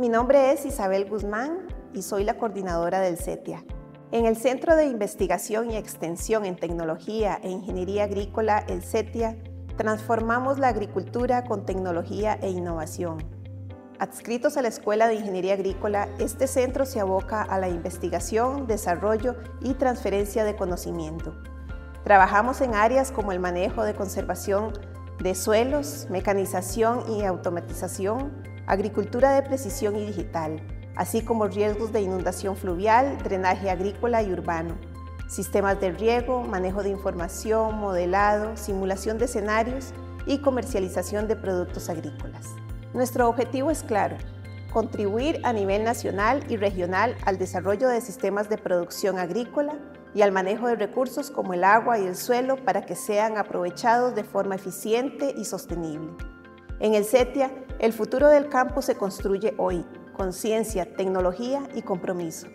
Mi nombre es Isabel Guzmán y soy la coordinadora del CETIA. En el Centro de Investigación y Extensión en Tecnología e Ingeniería Agrícola, el CETIA, transformamos la agricultura con tecnología e innovación. Adscritos a la Escuela de Ingeniería Agrícola, este centro se aboca a la investigación, desarrollo y transferencia de conocimiento. Trabajamos en áreas como el manejo de conservación de suelos, mecanización y automatización, agricultura de precisión y digital, así como riesgos de inundación fluvial, drenaje agrícola y urbano, sistemas de riego, manejo de información, modelado, simulación de escenarios y comercialización de productos agrícolas. Nuestro objetivo es claro, contribuir a nivel nacional y regional al desarrollo de sistemas de producción agrícola y al manejo de recursos como el agua y el suelo para que sean aprovechados de forma eficiente y sostenible. En el CETIA, el futuro del campo se construye hoy, con ciencia, tecnología y compromiso.